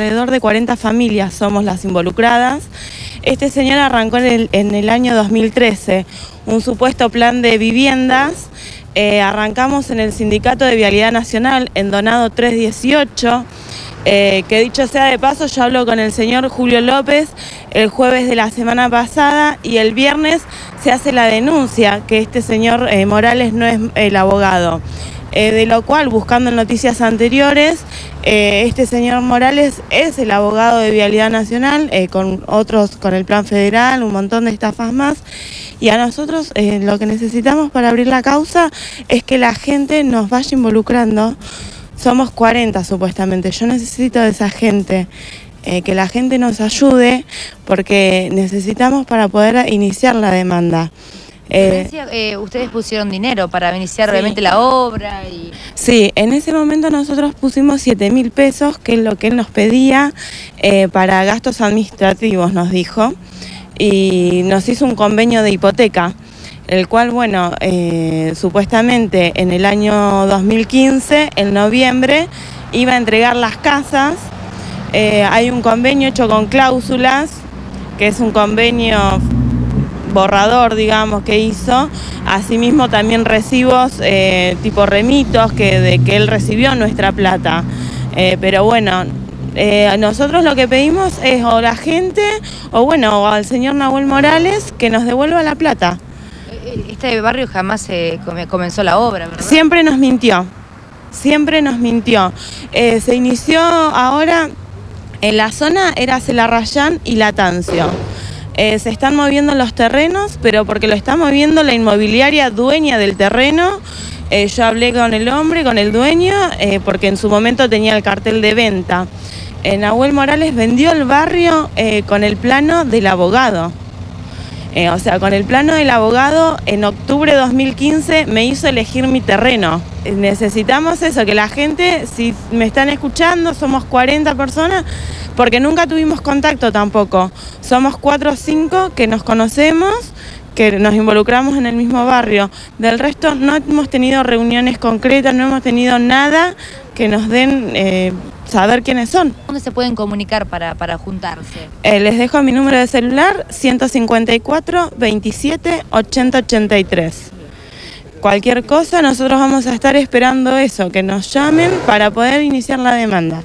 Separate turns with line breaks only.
alrededor de 40 familias somos las involucradas. Este señor arrancó en el, año 2013 un supuesto plan de viviendas. Eh, arrancamos en el Sindicato de Vialidad Nacional en Donado 318. Eh, que dicho sea de paso, yo hablo con el señor Julio López el jueves de la semana pasada y el viernes se hace la denuncia que este señor eh, Morales no es el abogado. Eh, de lo cual, buscando noticias anteriores, eh, este señor Morales es el abogado de Vialidad Nacional, eh, con otros, con el Plan Federal, un montón de estafas más. Y a nosotros lo que necesitamos para abrir la causa es que la gente nos vaya involucrando. Somos 40 supuestamente, yo necesito de esa gente. que la gente nos ayude porque necesitamos para poder iniciar la demanda.
Eh, eh, ustedes pusieron dinero para iniciar realmente la obra. Y...
Sí, en ese momento nosotros pusimos 7 mil pesos, que es lo que él nos pedía eh, para gastos administrativos, nos dijo, y nos hizo un convenio de hipoteca, el cual, bueno, supuestamente en el año 2015, en noviembre, iba a entregar las casas. hay un convenio hecho con cláusulas, que es un convenio borrador, digamos, que hizo. Asimismo también recibos eh, tipo remitos que, de que él recibió nuestra plata. Eh, pero bueno, eh, nosotros lo que pedimos es o la gente o bueno, al señor Nahuel Morales que nos devuelva la plata.
Este barrio jamás se comenzó la obra, ¿verdad?
Siempre nos mintió, siempre nos mintió. se inició ahora en la zona, era Celarrayán y Latancio. Eh, se están moviendo los terrenos, pero porque lo está moviendo la inmobiliaria dueña del terreno. Eh, yo hablé con el hombre, con el dueño, eh, porque en su momento tenía el cartel de venta. Nahuel Morales vendió el barrio con el plano del abogado. o sea, con el plano del abogado, en octubre de 2015 me hizo elegir mi terreno. necesitamos eso, que la gente, si me están escuchando, somos 40 personas, porque nunca tuvimos contacto tampoco. Somos cuatro o cinco que nos conocemos, que nos involucramos en el mismo barrio. Del resto no hemos tenido reuniones concretas, no hemos tenido nada que nos den eh, saber quiénes son.
¿Dónde se pueden comunicar para, para juntarse?
Eh, les dejo mi número de celular 154 27 80 83. Cualquier cosa, nosotros vamos a estar esperando eso, que nos llamen para poder iniciar la demanda.